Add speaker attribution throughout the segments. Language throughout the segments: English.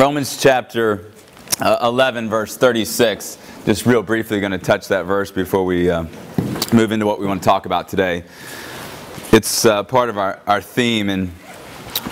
Speaker 1: Romans chapter uh, 11, verse 36. Just real briefly, going to touch that verse before we uh, move into what we want to talk about today. It's uh, part of our, our theme, and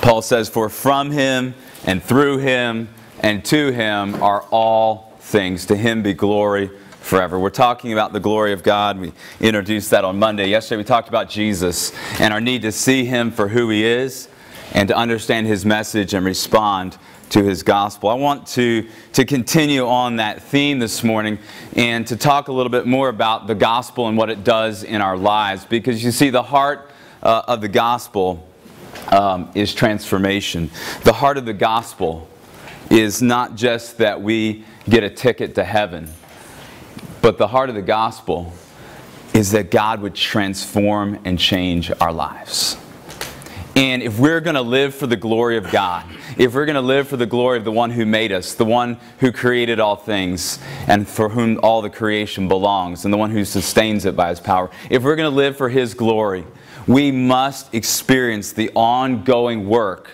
Speaker 1: Paul says, For from him and through him and to him are all things. To him be glory forever. We're talking about the glory of God. We introduced that on Monday. Yesterday we talked about Jesus and our need to see him for who he is and to understand his message and respond to his gospel. I want to, to continue on that theme this morning and to talk a little bit more about the gospel and what it does in our lives because you see, the heart uh, of the gospel um, is transformation. The heart of the gospel is not just that we get a ticket to heaven, but the heart of the gospel is that God would transform and change our lives. And if we're going to live for the glory of God, if we're going to live for the glory of the one who made us, the one who created all things, and for whom all the creation belongs, and the one who sustains it by his power, if we're going to live for his glory, we must experience the ongoing work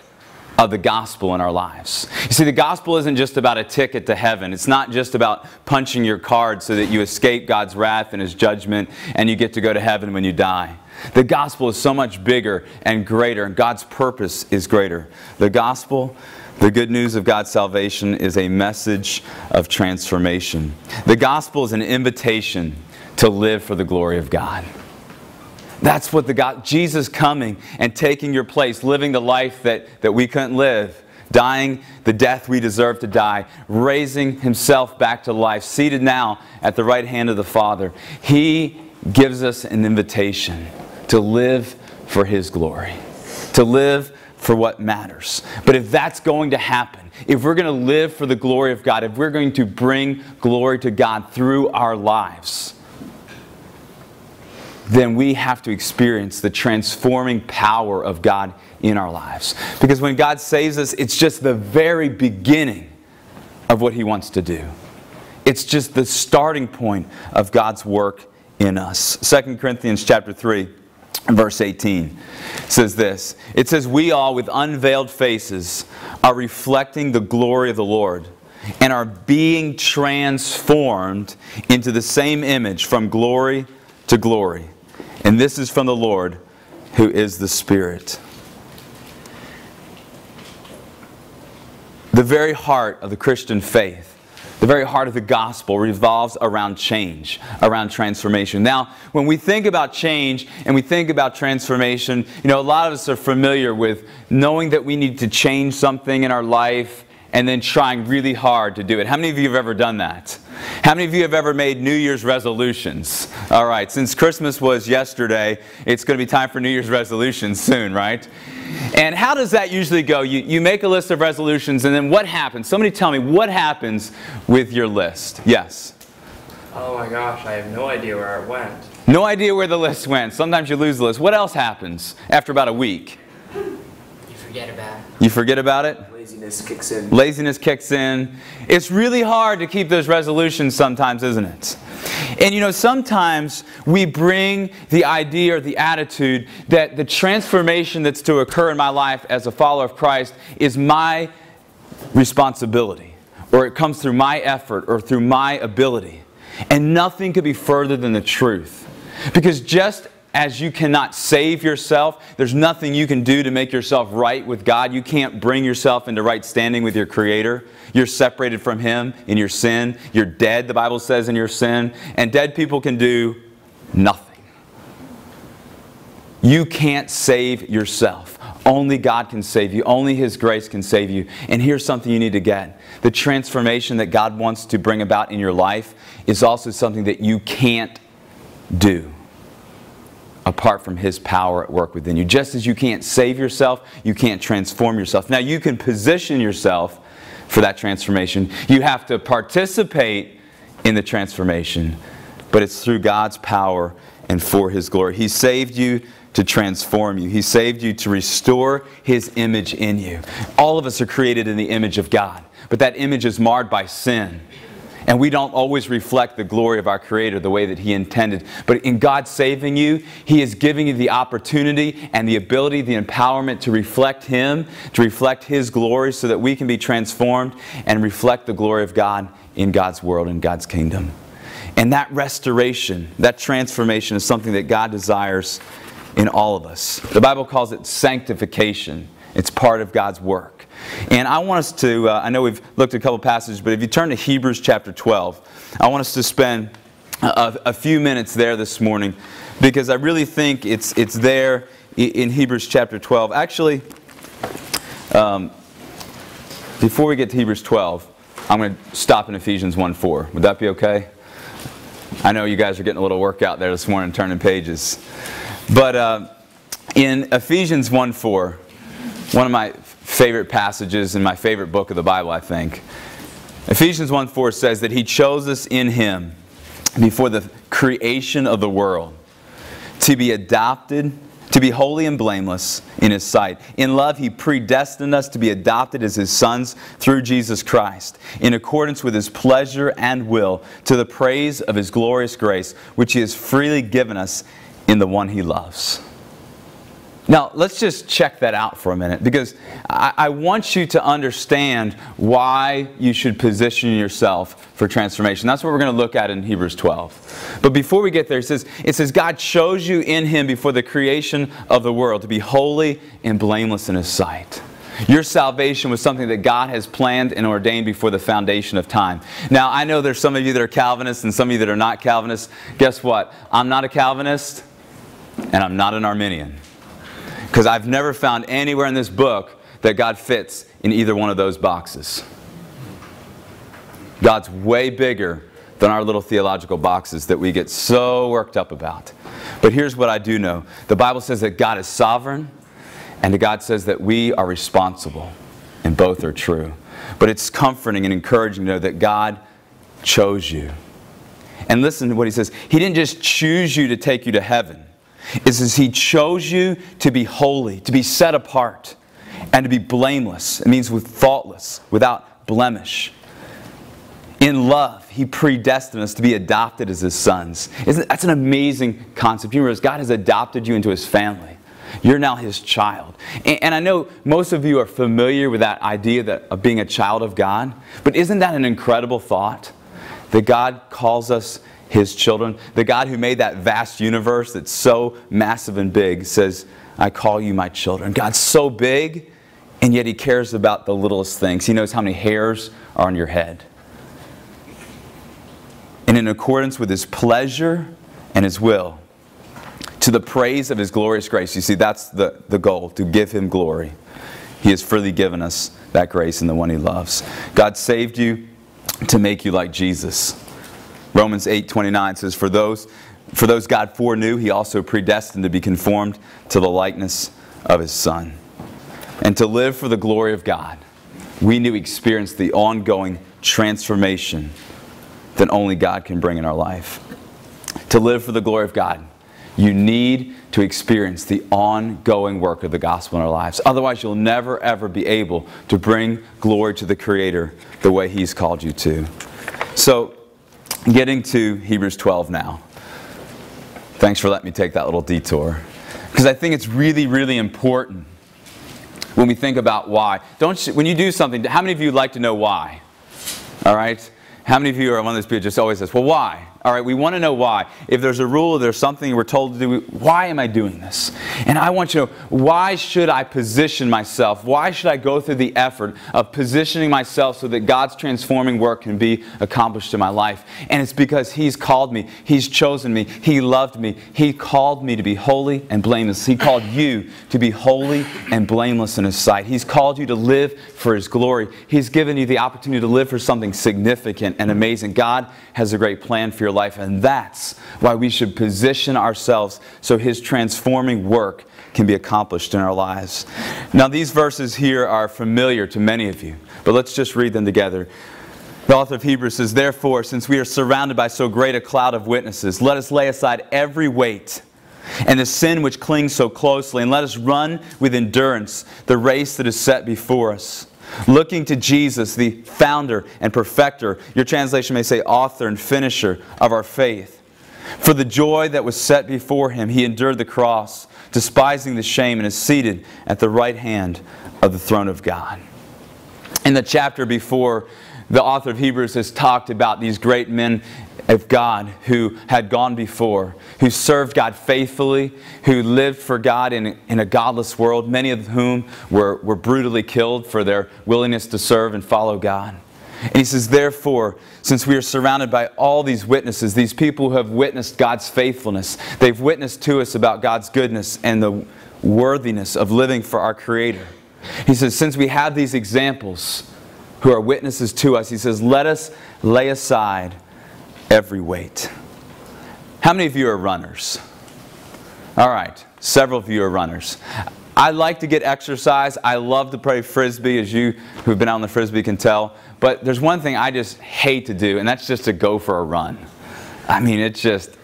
Speaker 1: of the gospel in our lives. You see, the gospel isn't just about a ticket to heaven. It's not just about punching your card so that you escape God's wrath and his judgment and you get to go to heaven when you die. The gospel is so much bigger and greater, and God's purpose is greater. The gospel, the good news of God's salvation, is a message of transformation. The gospel is an invitation to live for the glory of God. That's what the God, Jesus coming and taking your place, living the life that, that we couldn't live, dying the death we deserve to die, raising himself back to life, seated now at the right hand of the Father. He gives us an invitation to live for His glory, to live for what matters. But if that's going to happen, if we're going to live for the glory of God, if we're going to bring glory to God through our lives, then we have to experience the transforming power of God in our lives. Because when God saves us, it's just the very beginning of what He wants to do. It's just the starting point of God's work in us. 2 Corinthians chapter 3 verse 18 says this. It says we all with unveiled faces are reflecting the glory of the lord and are being transformed into the same image from glory to glory. And this is from the lord who is the spirit. The very heart of the christian faith the very heart of the gospel revolves around change, around transformation. Now, when we think about change and we think about transformation, you know, a lot of us are familiar with knowing that we need to change something in our life and then trying really hard to do it. How many of you have ever done that? How many of you have ever made New Year's resolutions? All right, since Christmas was yesterday, it's going to be time for New Year's resolutions soon, right? And how does that usually go? You, you make a list of resolutions, and then what happens? Somebody tell me what happens with your list. Yes?
Speaker 2: Oh my gosh, I have no idea where it went.
Speaker 1: No idea where the list went. Sometimes you lose the list. What else happens after about a week?
Speaker 3: You forget about it.
Speaker 1: You forget about it?
Speaker 2: Laziness kicks in.
Speaker 1: Laziness kicks in. It's really hard to keep those resolutions sometimes, isn't it? And you know, sometimes we bring the idea or the attitude that the transformation that's to occur in my life as a follower of Christ is my responsibility, or it comes through my effort or through my ability. And nothing could be further than the truth. Because just as you cannot save yourself, there's nothing you can do to make yourself right with God. You can't bring yourself into right standing with your Creator. You're separated from Him in your sin. You're dead, the Bible says, in your sin. And dead people can do nothing. You can't save yourself. Only God can save you. Only His grace can save you. And here's something you need to get the transformation that God wants to bring about in your life is also something that you can't do apart from His power at work within you. Just as you can't save yourself, you can't transform yourself. Now, you can position yourself for that transformation. You have to participate in the transformation, but it's through God's power and for His glory. He saved you to transform you. He saved you to restore His image in you. All of us are created in the image of God, but that image is marred by sin. And we don't always reflect the glory of our Creator the way that He intended. But in God saving you, He is giving you the opportunity and the ability, the empowerment to reflect Him, to reflect His glory so that we can be transformed and reflect the glory of God in God's world, in God's kingdom. And that restoration, that transformation is something that God desires in all of us. The Bible calls it sanctification, it's part of God's work. And I want us to, uh, I know we've looked at a couple passages, but if you turn to Hebrews chapter 12, I want us to spend a, a few minutes there this morning because I really think it's, it's there in Hebrews chapter 12. Actually, um, before we get to Hebrews 12, I'm going to stop in Ephesians 1 4. Would that be okay? I know you guys are getting a little workout there this morning turning pages. But uh, in Ephesians 1 4, one of my favorite passages in my favorite book of the Bible, I think. Ephesians 1 4 says that He chose us in Him before the creation of the world to be adopted, to be holy and blameless in His sight. In love, He predestined us to be adopted as His sons through Jesus Christ, in accordance with His pleasure and will, to the praise of His glorious grace, which He has freely given us in the one He loves. Now, let's just check that out for a minute because I, I, want you to understand why you should position yourself for transformation. That's what we're going to look at in Hebrews 12. But before we get there, it says, it says, God chose you in Him before the creation of the world to be holy and blameless in His sight. Your salvation was something that God has planned and ordained before the foundation of time. Now, I know there's some of you that are Calvinists and some of you that are not Calvinists. Guess what? I'm not a Calvinist and I'm not an Arminian. Because I've never found anywhere in this book that God fits in either one of those boxes. God's way bigger than our little theological boxes that we get so worked up about. But here's what I do know the Bible says that God is sovereign, and God says that we are responsible, and both are true. But it's comforting and encouraging to know that God chose you. And listen to what he says He didn't just choose you to take you to heaven. It as He chose you to be holy, to be set apart, and to be blameless. It means with faultless, without blemish. In love, He predestined us to be adopted as His sons. Isn't, that's an amazing concept. You realize God has adopted you into His family. You're now His child. And, and I know most of you are familiar with that idea that, of being a child of God, but isn't that an incredible thought? That God calls us his children. The God who made that vast universe that's so massive and big says, I call you my children. God's so big, and yet he cares about the littlest things. He knows how many hairs are on your head. And in accordance with his pleasure and his will, to the praise of his glorious grace. You see, that's the, the goal, to give him glory. He has freely given us that grace in the one he loves. God saved you to make you like Jesus. Romans 8:29 says, "For those for those God foreknew, he also predestined to be conformed to the likeness of his son." And to live for the glory of God, we need to experience the ongoing transformation that only God can bring in our life. To live for the glory of God, you need to experience the ongoing work of the gospel in our lives. Otherwise, you'll never, ever be able to bring glory to the Creator the way He's called you to. So, getting to Hebrews 12 now. Thanks for letting me take that little detour. Because I think it's really, really important when we think about why. Don't you, when you do something, how many of you like to know why? All right? How many of you are one of those people just always says, well, why? All right, we want to know why. If there's a rule, there's something we're told to do, why am I doing this? And I want you to know, why should I position myself? Why should I go through the effort of positioning myself so that God's transforming work can be accomplished in my life? And it's because He's called me, He's chosen me, He loved me, He called me to be holy and blameless. He called you to be holy and blameless in His sight. He's called you to live for His glory. He's given you the opportunity to live for something significant and amazing. God has a great plan for your life, and that's why we should position ourselves so His transforming work can be accomplished in our lives. Now, these verses here are familiar to many of you, but let's just read them together. The author of Hebrews says, Therefore, since we are surrounded by so great a cloud of witnesses, let us lay aside every weight and the sin which clings so closely, and let us run with endurance the race that is set before us looking to Jesus, the founder and perfecter. Your translation may say author and finisher of our faith. For the joy that was set before him, he endured the cross, despising the shame, and is seated at the right hand of the throne of God. In the chapter before, the author of Hebrews has talked about these great men of God who had gone before, who served God faithfully, who lived for God in, in a godless world, many of whom were, were brutally killed for their willingness to serve and follow God. And he says, Therefore, since we are surrounded by all these witnesses, these people who have witnessed God's faithfulness, they've witnessed to us about God's goodness and the worthiness of living for our Creator. He says, Since we have these examples who are witnesses to us, he says, Let us lay aside every weight. How many of you are runners? All right, several of you are runners. I like to get exercise. I love to play frisbee, as you who've been out on the frisbee can tell. But there's one thing I just hate to do, and that's just to go for a run. I mean, it's just,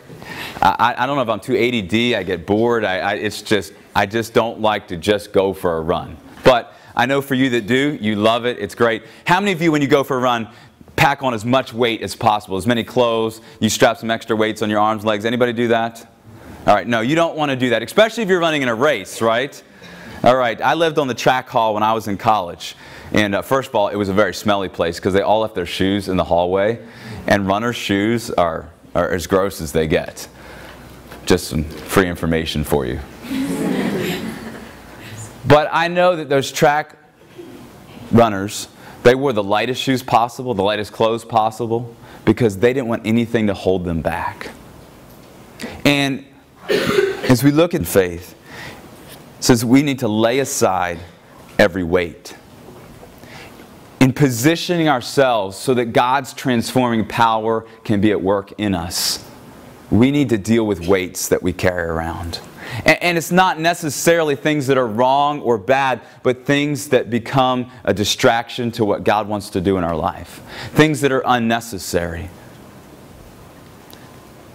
Speaker 1: I, I don't know if I'm too ADD, I get bored. I, I, it's just, I just don't like to just go for a run. But I know for you that do, you love it, it's great. How many of you, when you go for a run, pack on as much weight as possible, as many clothes, you strap some extra weights on your arms, legs? Anybody do that? All right, no, you don't want to do that, especially if you're running in a race, right? All right, I lived on the track hall when I was in college. And uh, first of all, it was a very smelly place because they all left their shoes in the hallway. And runners' shoes are, are as gross as they get. Just some free information for you. but I know that those track runners, they wore the lightest shoes possible, the lightest clothes possible, because they didn't want anything to hold them back. And as we look at faith, says we need to lay aside every weight. In positioning ourselves so that God's transforming power can be at work in us, we need to deal with weights that we carry around. And, and, it's not necessarily things that are wrong or bad, but things that become a distraction to what God wants to do in our life. Things that are unnecessary.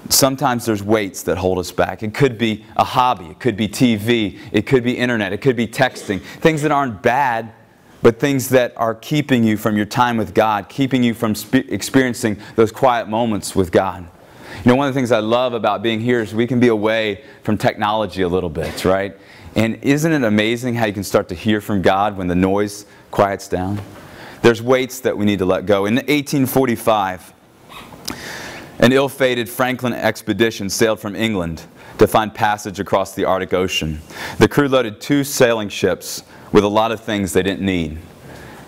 Speaker 1: Sometimes there's weights that hold us back. It could be a hobby, it could be TV, it could be internet, it could be texting. Things that aren't bad, but things that are keeping you from your time with God, keeping you from experiencing those quiet moments with God. You know, one of the things I love about being here is we can be away from technology a little bit, right? And isn't it amazing how you can start to hear from God when the noise quiets down? There's weights that we need to let go. In 1845, an ill-fated Franklin expedition sailed from England to find passage across the Arctic Ocean. The crew loaded two sailing ships with a lot of things they didn't need.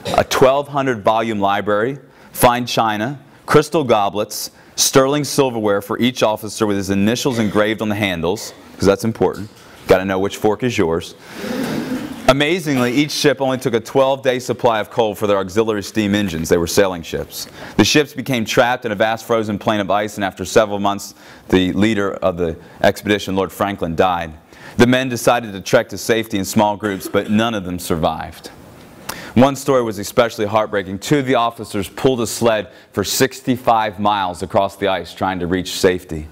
Speaker 1: A 1,200 volume library, fine china, crystal goblets, sterling silverware for each officer with his initials engraved on the handles, because that's important. Got to know which fork is yours. Amazingly, each ship only took a 12-day supply of coal for their auxiliary steam engines. They were sailing ships. The ships became trapped in a vast frozen plain of ice, and after several months, the leader of the expedition, Lord Franklin, died. The men decided to trek to safety in small groups, but none of them survived. One story was especially heartbreaking. Two of the officers pulled a sled for 65 miles across the ice trying to reach safety.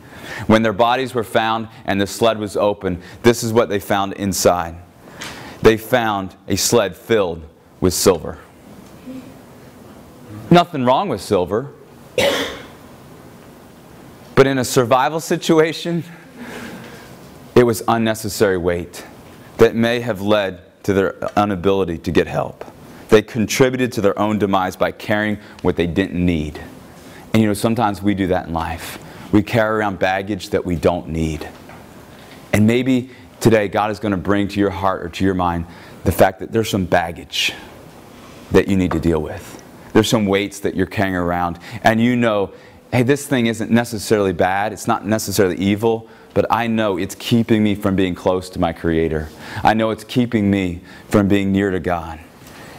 Speaker 1: When their bodies were found and the sled was open, this is what they found inside they found a sled filled with silver. Nothing wrong with silver. But in a survival situation, it was unnecessary weight that may have led to their inability to get help. They contributed to their own demise by carrying what they didn't need. And you know, sometimes we do that in life. We carry around baggage that we don't need. And maybe today God is going to bring to your heart or to your mind the fact that there's some baggage that you need to deal with. There's some weights that you're carrying around, and you know, hey, this thing isn't necessarily bad, it's not necessarily evil, but I know it's keeping me from being close to my Creator. I know it's keeping me from being near to God.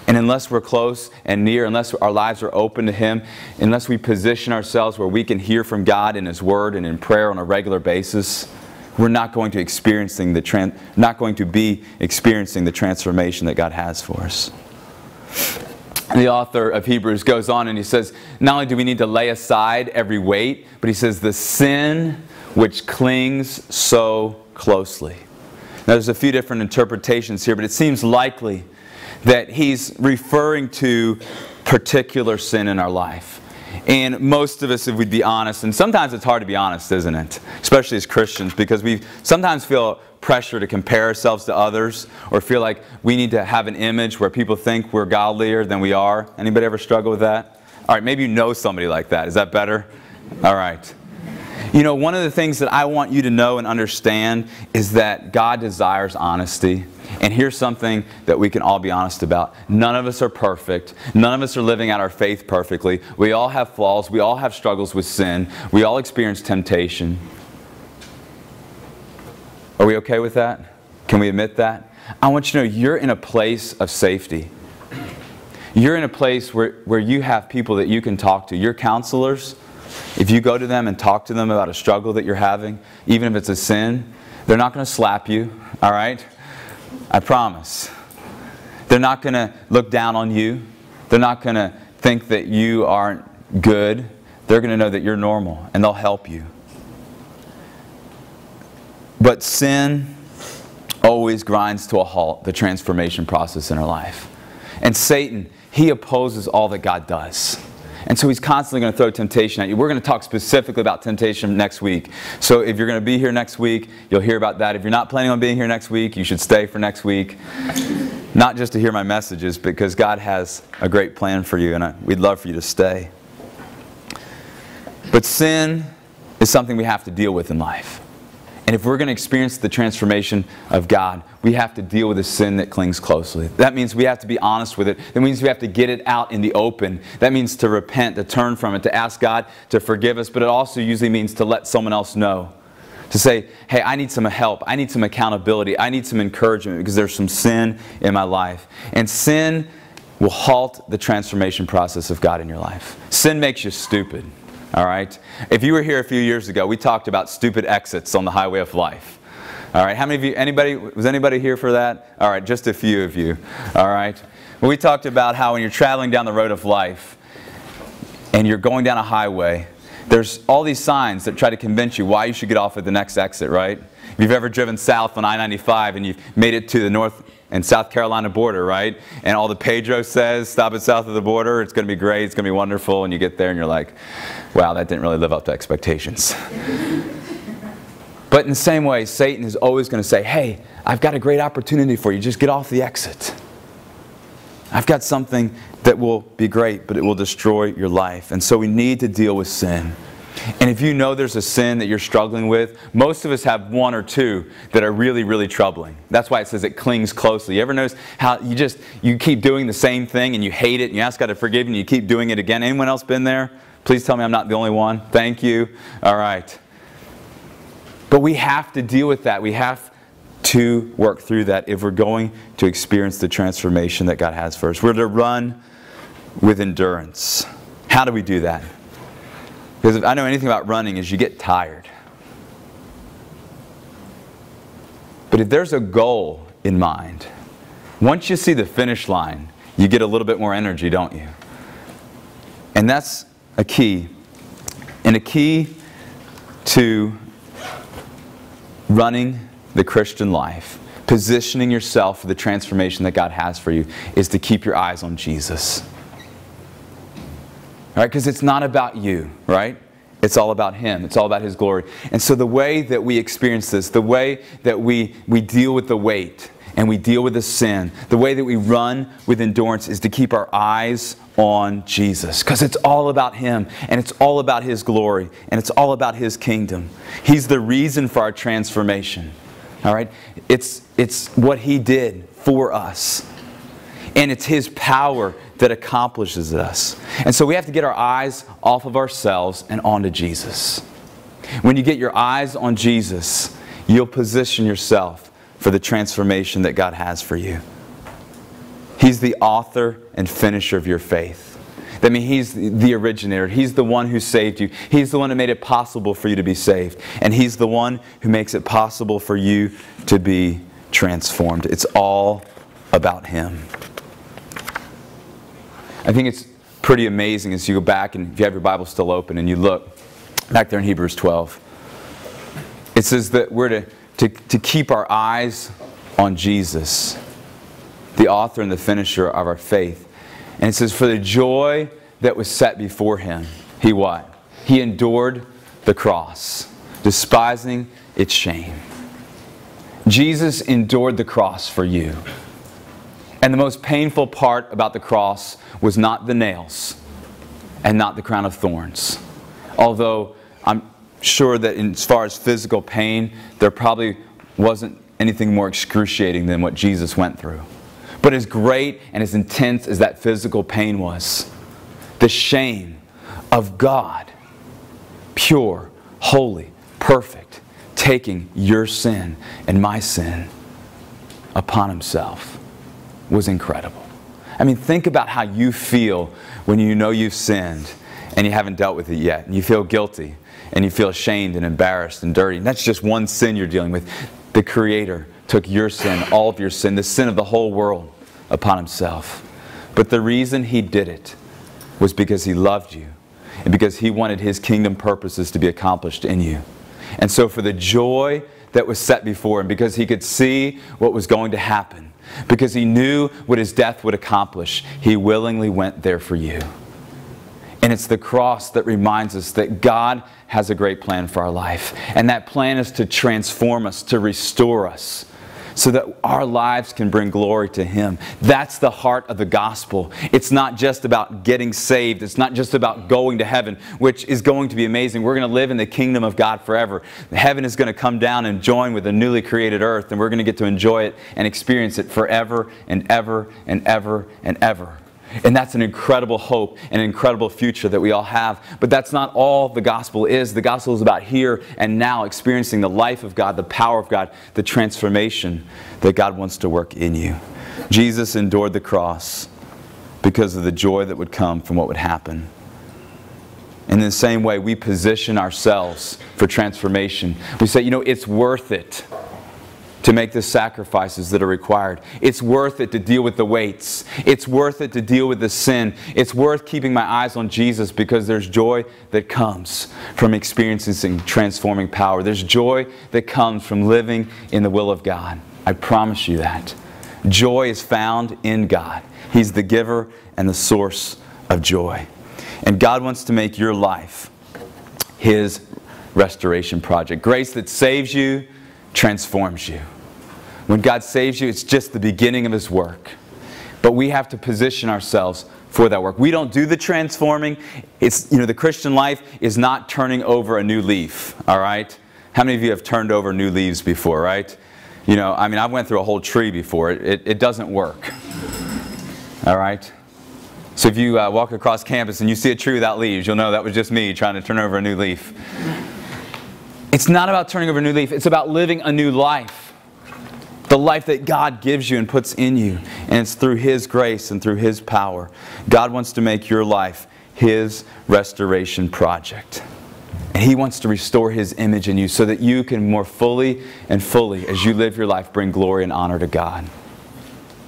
Speaker 1: And unless we're close and near, unless our lives are open to Him, unless we position ourselves where we can hear from God in His Word and in prayer on a regular basis, we're not going to experiencing the tran- not going to be experiencing the transformation that God has for us. The author of Hebrews goes on and he says, not only do we need to lay aside every weight, but he says the sin which clings so closely. Now there's a few different interpretations here, but it seems likely that he's referring to particular sin in our life. And most of us, if we'd be honest, and sometimes it's hard to be honest, isn't it? Especially as Christians, because we sometimes feel pressure to compare ourselves to others or feel like we need to have an image where people think we're godlier than we are. Anybody ever struggle with that? All right, maybe you know somebody like that. Is that better? All right. You know, one of the things that I want you to know and understand is that God desires honesty. And here's something that we can all be honest about. None of us are perfect. None of us are living out our faith perfectly. We all have flaws. We all have struggles with sin. We all experience temptation. Are we okay with that? Can we admit that? I want you to know you're in a place of safety. You're in a place where, where you have people that you can talk to. Your counselors, if you go to them and talk to them about a struggle that you're having, even if it's a sin, they're not going to slap you, all right? I promise. They're not going to look down on you. They're not going to think that you aren't good. They're going to know that you're normal and they'll help you. But sin always grinds to a halt the transformation process in our life. And Satan, he opposes all that God does. And so he's constantly going to throw temptation at you. We're going to talk specifically about temptation next week. So if you're going to be here next week, you'll hear about that. If you're not planning on being here next week, you should stay for next week. Not just to hear my messages, because God has a great plan for you, and I, we'd love for you to stay. But sin is something we have to deal with in life. And if we're going to experience the transformation of God, we have to deal with the sin that clings closely. That means we have to be honest with it. That means we have to get it out in the open. That means to repent, to turn from it, to ask God to forgive us. But it also usually means to let someone else know. To say, hey, I need some help. I need some accountability. I need some encouragement because there's some sin in my life. And sin will halt the transformation process of God in your life. Sin makes you stupid. All right? If you were here a few years ago, we talked about stupid exits on the highway of life. All right, how many of you, anybody, was anybody here for that? All right, just a few of you. All right? We talked about how when you're traveling down the road of life and you're going down a highway, there's all these signs that try to convince you why you should get off at the next exit, right? If you've ever driven south on I 95 and you've made it to the North and South Carolina border, right? And all the Pedro says, stop it south of the border, it's going to be great, it's going to be wonderful, and you get there and you're like, wow, that didn't really live up to expectations. but in the same way, Satan is always going to say, hey, I've got a great opportunity for you, just get off the exit. I've got something that will be great, but it will destroy your life. And so we need to deal with sin. And if you know there's a sin that you're struggling with, most of us have one or two that are really, really troubling. That's why it says it clings closely. You ever notice how you just you keep doing the same thing and you hate it and you ask God to forgive you and you keep doing it again? Anyone else been there? Please tell me I'm not the only one. Thank you. All right. But we have to deal with that. We have to work through that if we're going to experience the transformation that God has for us. We're to run with endurance. How do we do that? Because if I know anything about running is you get tired. But if there's a goal in mind, once you see the finish line, you get a little bit more energy, don't you? And that's a key. And a key to running the Christian life, positioning yourself for the transformation that God has for you, is to keep your eyes on Jesus. Right? Because it's not about you, right? It's all about Him. It's all about His glory. And so the way that we experience this, the way that we, we deal with the weight and we deal with the sin, the way that we run with endurance is to keep our eyes on Jesus. Because it's all about Him and it's all about His glory and it's all about His kingdom. He's the reason for our transformation. All right? It's, it's what He did for us. And it's His power that accomplishes us. And so we have to get our eyes off of ourselves and onto Jesus. When you get your eyes on Jesus, you'll position yourself for the transformation that God has for you. He's the author and finisher of your faith. I mean, He's the originator. He's the one who saved you. He's the one who made it possible for you to be saved. And He's the one who makes it possible for you to be transformed. It's all about Him. I think it's pretty amazing as you go back and if you have your Bible still open and you look back there in Hebrews 12. It says that we're to, to, to keep our eyes on Jesus. the author and the finisher of our faith. And it says, For the joy that was set before him, he what? He endured the cross, despising its shame. Jesus endured the cross for you. And the most painful part about the cross was not the nails and not the crown of thorns. Although I'm sure that in, as far as physical pain, there probably wasn't anything more excruciating than what Jesus went through. But as great and as intense as that physical pain was, the shame of God, pure, holy, perfect, taking your sin and my sin upon himself was incredible. I mean, think about how you feel when you know you've sinned and you haven't dealt with it yet, and you feel guilty, and you feel ashamed and embarrassed and dirty. And that's just one sin you're dealing with. The Creator took your sin, all of your sin, the sin of the whole world, upon Himself. But the reason He did it was because He loved you and because He wanted His kingdom purposes to be accomplished in you. And so, for the joy that was set before Him, because He could see what was going to happen, because He knew what His death would accomplish, He willingly went there for you. And it's the cross that reminds us that God has a great plan for our life. And that plan is to transform us, to restore us, so that our lives can bring glory to Him. That's the heart of the gospel. It's not just about getting saved, it's not just about going to heaven, which is going to be amazing. We're going to live in the kingdom of God forever. Heaven is going to come down and join with a newly created earth, and we're going to get to enjoy it and experience it forever and ever and ever and ever. And that's an incredible hope, an incredible future that we all have. But that's not all the gospel is. The gospel is about here and now experiencing the life of God, the power of God, the transformation that God wants to work in you. Jesus endured the cross because of the joy that would come from what would happen. In the same way, we position ourselves for transformation. We say, you know, it's worth it to make the sacrifices that are required. It's worth it to deal with the weights. It's worth it to deal with the sin. It's worth keeping my eyes on Jesus because there's joy that comes from experiencing transforming power. There's joy that comes from living in the will of God. I promise you that. Joy is found in God. He's the giver and the source of joy. And God wants to make your life His restoration project. Grace that saves you, transforms you. When God saves you, it's just the beginning of His work. But we have to position ourselves for that work. We don't do the transforming. It's, you know, the Christian life is not turning over a new leaf, all right? How many of you have turned over new leaves before, right? You know, I mean, I've went through a whole tree before. It, it, it doesn't work, all right? So if you uh, walk across campus and you see a tree without leaves, you'll know that was just me trying to turn over a new leaf. It's not about turning over a new leaf. It's about living a new life the life that God gives you and puts in you. And it's through His grace and through His power. God wants to make your life His restoration project. And He wants to restore His image in you so that you can more fully and fully, as you live your life, bring glory and honor to God.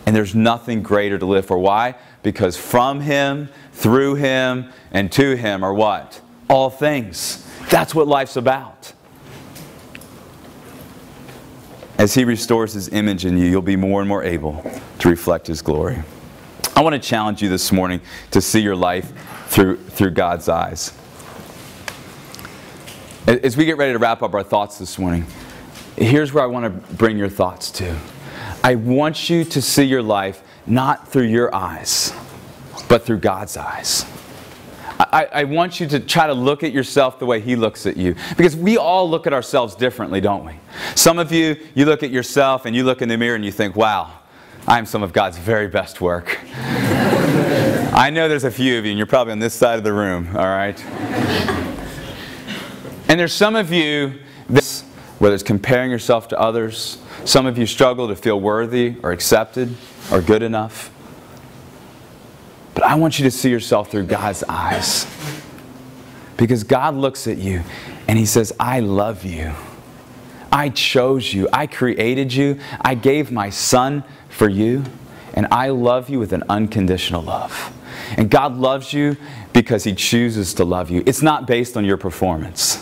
Speaker 1: And there's nothing greater to live for. Why? Because from Him, through Him, and to Him are what? All things. That's what life's about. As He restores His image in you, you'll be more and more able to reflect His glory. I want to challenge you this morning to see your life through, through God's eyes. As we get ready to wrap up our thoughts this morning, here's where I want to bring your thoughts to. I want you to see your life not through your eyes, but through God's eyes. I, I, want you to try to look at yourself the way He looks at you. Because we all look at ourselves differently, don't we? Some of you, you look at yourself and you look in the mirror and you think, wow, I'm some of God's very best work. I know there's a few of you, and you're probably on this side of the room, all right? And there's some of you, this, whether it's comparing yourself to others, some of you struggle to feel worthy or accepted or good enough. But I want you to see yourself through God's eyes. Because God looks at you and He says, I love you. I chose you. I created you. I gave my son for you. And I love you with an unconditional love. And God loves you because He chooses to love you. It's not based on your performance.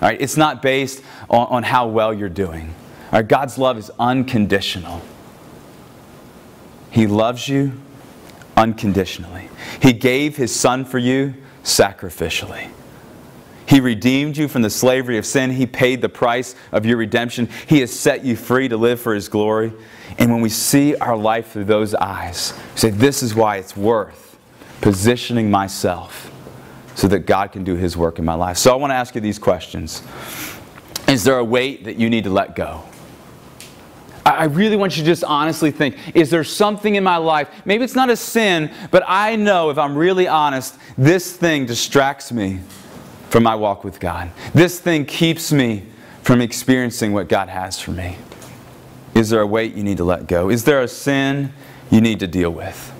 Speaker 1: All right? It's not based on, on how well you're doing. All right? God's love is unconditional. He loves you unconditionally. He gave His Son for you sacrificially. He redeemed you from the slavery of sin. He paid the price of your redemption. He has set you free to live for His glory. And when we see our life through those eyes, we say, This is why it's worth positioning myself so that God can do His work in my life. So I want to ask you these questions Is there a weight that you need to let go? I really want you to just honestly think is there something in my life? Maybe it's not a sin, but I know if I'm really honest, this thing distracts me from my walk with God. This thing keeps me from experiencing what God has for me. Is there a weight you need to let go? Is there a sin you need to deal with?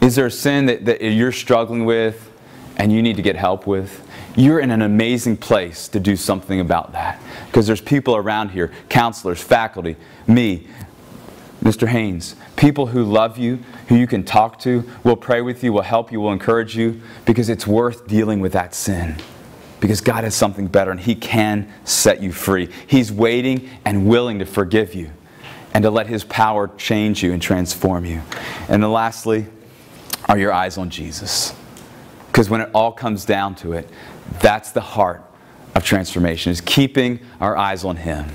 Speaker 1: Is there a sin that, that you're struggling with and you need to get help with? You're in an amazing place to do something about that because there's people around here, counselors, faculty, me, Mr. Haynes, people who love you, who you can talk to, will pray with you, will help you, will encourage you, because it's worth dealing with that sin. Because God has something better and He can set you free. He's waiting and willing to forgive you and to let His power change you and transform you. And then lastly, are your eyes on Jesus? Because when it all comes down to it, that's the heart of transformation, is keeping our eyes on Him.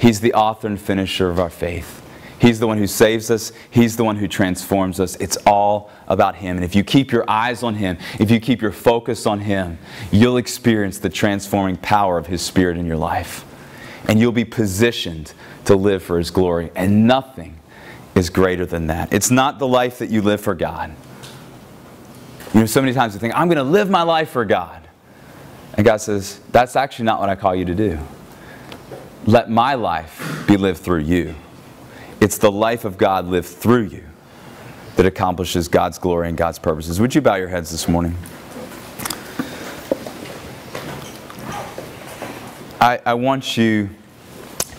Speaker 1: He's the author and finisher of our faith. He's the one who saves us. He's the one who transforms us. It's all about Him. And if you keep your eyes on Him, if you keep your focus on Him, you'll experience the transforming power of His Spirit in your life. And you'll be positioned to live for His glory. And nothing is greater than that. It's not the life that you live for God. You know, so many times we think, I'm going to live my life for God. And God says, That's actually not what I call you to do. Let my life be lived through you. It's the life of God lived through you that accomplishes God's glory and God's purposes. Would you bow your heads this morning? I, I want you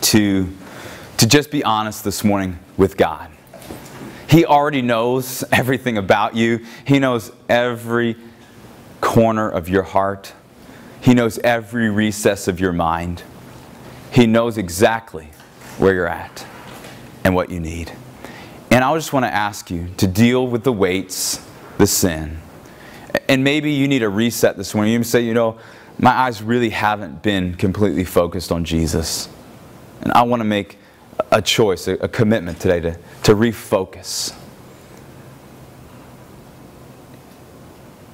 Speaker 1: to, to just be honest this morning with God. He already knows everything about you. He knows every corner of your heart. He knows every recess of your mind. He knows exactly where you're at and what you need. And I just want to ask you to deal with the weights, the sin. And maybe you need a reset this morning. You say, you know, my eyes really haven't been completely focused on Jesus. And I want to make a choice, a, commitment today to, to refocus.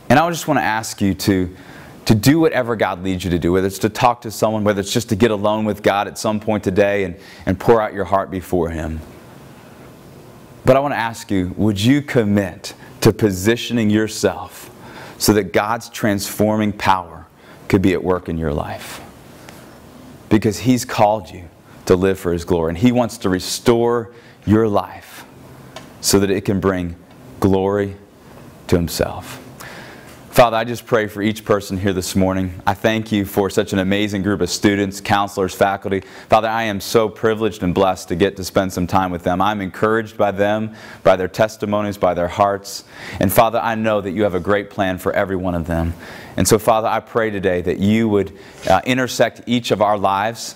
Speaker 1: And I just want to ask you to, to do whatever God leads you to do, whether it's to talk to someone, whether it's just to get alone with God at some point today and, and pour out your heart before Him. But I want to ask you would you commit to positioning yourself so that God's transforming power could be at work in your life? Because He's called you to live for His glory, and He wants to restore your life so that it can bring glory to Himself. Father, I just pray for each person here this morning. I thank you for such an amazing group of students, counselors, faculty. Father, I am so privileged and blessed to get to spend some time with them. I'm encouraged by them, by their testimonies, by their hearts. And Father, I know that you have a great plan for every one of them. And so, Father, I pray today that you would uh, intersect each of our lives,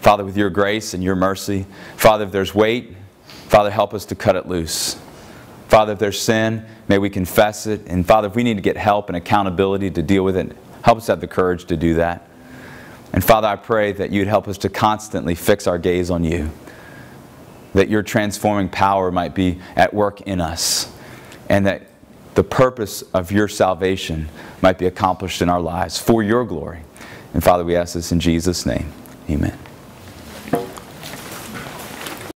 Speaker 1: Father, with your grace and your mercy. Father, if there's weight, Father, help us to cut it loose. Father, if there's sin, may we confess it. And Father, if we need to get help and accountability to deal with it, help us have the courage to do that. And Father, I pray that you'd help us to constantly fix our gaze on you, that your transforming power might be at work in us, and that the purpose of your salvation might be accomplished in our lives for your glory. And Father, we ask this in Jesus' name. Amen.